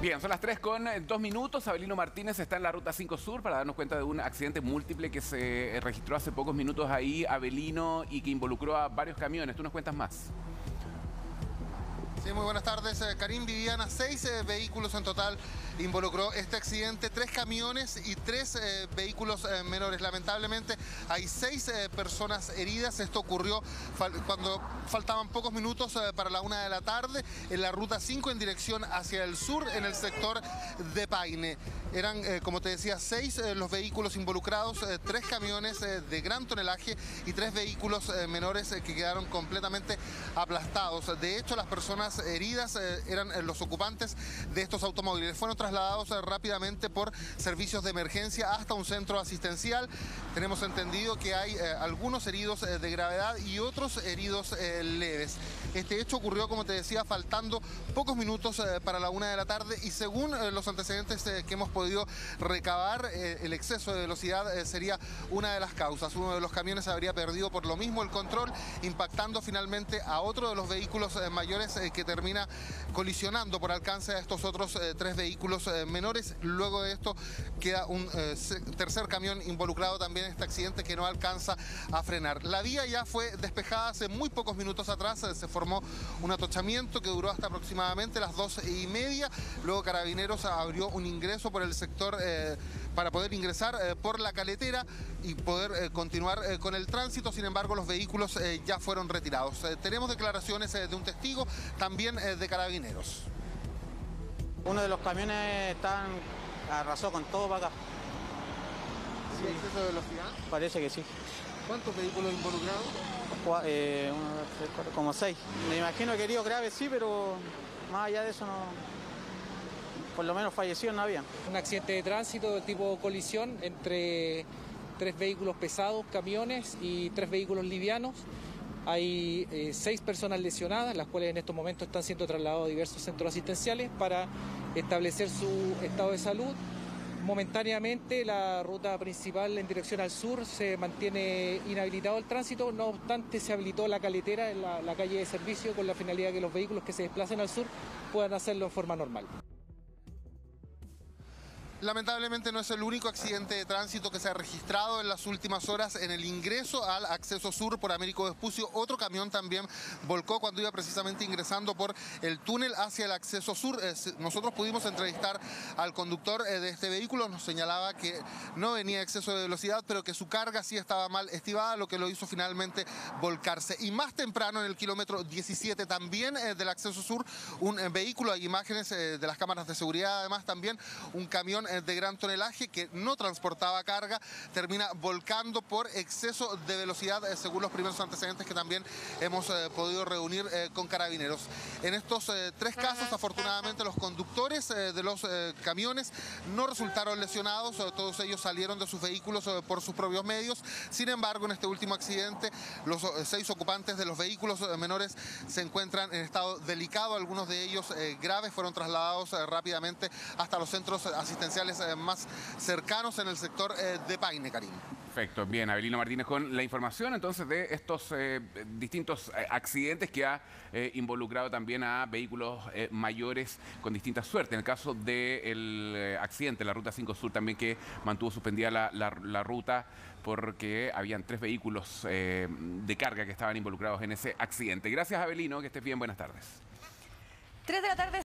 Bien, son las 3 con 2 minutos. Abelino Martínez está en la ruta 5 Sur para darnos cuenta de un accidente múltiple que se registró hace pocos minutos ahí, Abelino, y que involucró a varios camiones. Tú nos cuentas más. Muy buenas tardes, eh, Karim Viviana. Seis eh, vehículos en total involucró este accidente, tres camiones y tres eh, vehículos menores. Lamentablemente hay seis personas heridas. Esto ocurrió cuando faltaban pocos minutos para la una de la tarde en la ruta 5 en dirección hacia el sur en el sector de Paine. Eran, como te decía, seis los vehículos involucrados, tres camiones de gran tonelaje y tres vehículos menores que quedaron completamente aplastados. De hecho, las personas heridas eh, eran eh, los ocupantes de estos automóviles. Fueron trasladados eh, rápidamente por servicios de emergencia hasta un centro asistencial. Tenemos entendido que hay algunos heridos de gravedad y otros heridos leves. Este hecho ocurrió, como te decía, faltando pocos minutos para la una de la tarde y según los antecedentes que hemos podido recabar, el exceso de velocidad sería una de las causas. Uno de los camiones habría perdido por lo mismo el control, impactando finalmente a otro de los vehículos mayores que termina colisionando por alcance a estos otros eh, tres vehículos eh, menores. Luego de esto queda un eh, tercer camión involucrado también en este accidente que no alcanza a frenar. La vía ya fue despejada hace muy pocos minutos atrás, se formó un atochamiento que duró hasta aproximadamente las dos y media. Luego Carabineros abrió un ingreso por el sector para poder ingresar por la caletera y poder continuar con el tránsito. Sin embargo, los vehículos ya fueron retirados. tenemos declaraciones de un testigo, también eh, de carabineros. Uno de los camiones están arrasó con todo para acá. ¿Sí exceso de velocidad? Parece que sí. ¿Cuántos vehículos involucrados? Eh, como seis. Me imagino que heridos graves sí, pero más allá de eso no. Por lo menos fallecidos no había. Un accidente de tránsito de tipo colisión entre tres vehículos pesados, camiones y tres vehículos livianos. Hay eh, seis personas lesionadas, las cuales en estos momentos están siendo trasladados a diversos centros asistenciales para establecer su estado de salud. Momentáneamente la ruta principal en dirección al sur se mantiene inhabilitado el tránsito, no obstante se habilitó la caletera en la, la calle de servicio con la finalidad de que los vehículos que se desplacen al sur puedan hacerlo en forma normal. Lamentablemente no es el único accidente de tránsito que se ha registrado en las últimas horas en el ingreso al acceso sur por Américo Vespucio. Otro camión también volcó cuando iba precisamente ingresando por el túnel hacia el acceso sur. Nosotros pudimos entrevistar al conductor eh, de este vehículo, nos señalaba que no venía exceso de velocidad, pero que su carga sí estaba mal estivada, lo que lo hizo finalmente volcarse. Y más temprano en el kilómetro 17 también eh, del acceso sur, un eh, vehículo, hay imágenes de las cámaras de seguridad además también, un camión de gran tonelaje que no transportaba carga, termina volcando por exceso de velocidad, eh, según los primeros antecedentes que también hemos eh, podido reunir con carabineros. En estos tres casos, afortunadamente, los conductores de los camiones no resultaron lesionados, todos ellos salieron de sus vehículos por sus propios medios. Sin embargo, en este último accidente, los seis ocupantes de los vehículos menores se encuentran en estado delicado, algunos de ellos graves, fueron trasladados rápidamente hasta los centros asistenciales eh, más cercanos en el sector eh, de Paine, Karim. Perfecto, bien, Abelino Martínez con la información entonces de estos eh, distintos accidentes que ha involucrado también a vehículos mayores con distintas suertes. En el caso del accidente, la Ruta 5 Sur también que mantuvo suspendida la, la ruta porque habían tres vehículos de carga que estaban involucrados en ese accidente. Gracias, Abelino, que estés bien, buenas tardes. Tres de la tarde.